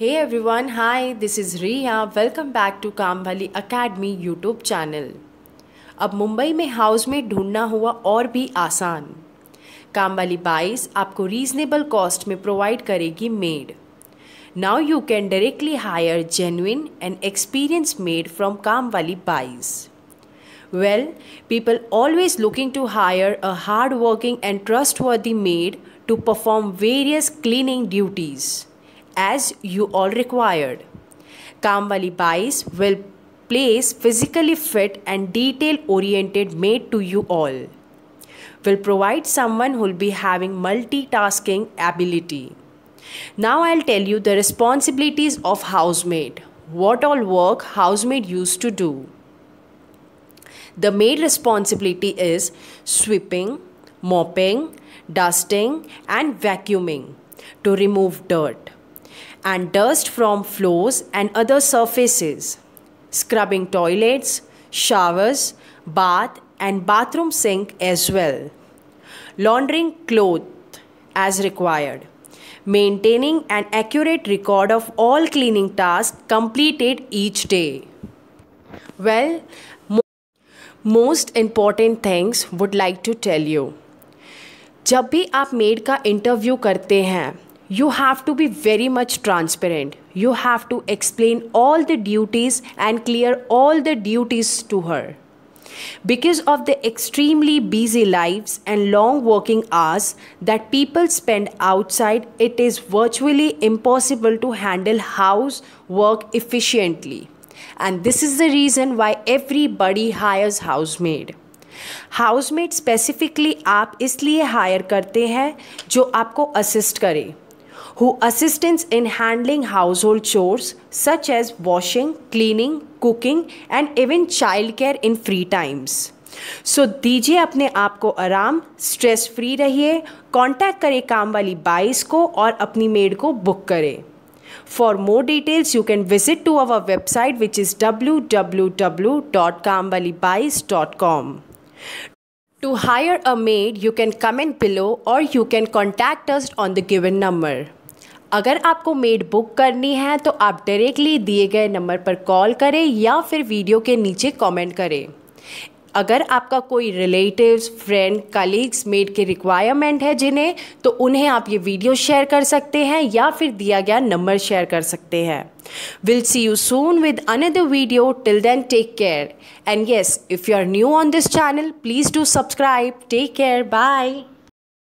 Hey everyone hi this is Riya welcome back to Kaam Wali academy YouTube channel अब मुंबई में house में ढूंढना हुआ और भी आसान। काम वाली बाइस आपको रीजनेबल कॉस्ट में प्रोवाइड करेगी maid now you can directly hire genuine and experience maid from Kaam Wali Bais well people always looking to hire a hard working and trustworthy maid to perform various cleaning duties as you all required. Kaamwali Bais will place physically fit and detail-oriented maid to you all. Will provide someone who will be having multitasking ability. Now I'll tell you the responsibilities of housemaid. What all work housemaid used to do. The maid responsibility is sweeping, mopping, dusting, and vacuuming to remove dirt and dust from floors and other surfaces, scrubbing toilets, showers, bath, and bathroom sink as well, laundering clothes as required, maintaining an accurate record of all cleaning tasks completed each day. Well, most important things would like to tell you जब भी आप made का interview करते हैं you have to be very much transparent you have to explain all the duties and clear all the duties to her because of the extremely busy lives and long working hours that people spend outside it is virtually impossible to handle house work efficiently and this is the reason why everybody hires housemaid housemate specifically आप इसलिए higher करते हैं जो आपको assist करे who assistance in handling household chores such as washing, cleaning, cooking and even childcare in free times. So so, दीजिए अपने आप को आराम स्ट्रेस फ्री रहिए कांटेक्ट करें काम वाली बाईस को और अपनी मेड को बुक करें for more details you can visit to our website which is W To hire a maid, you can comment below or you can contact us on the given number. अगर आपको made book करनी है तो आप directly दिए गए number पर call करें या फिर वीडियो के नीचे कमेंट करें अगर आपका कोई रिलेटिव फ्रेंड कलीग्स मेड के रिक्वायरमेंट है जिन्हें तो उन्हें आप ये वीडियो शेयर कर सकते हैं या फिर दिया गया नंबर शेयर कर सकते हैं। Will see you soon with another video till then take care and yes if you are new on this channel please do subscribe take care bye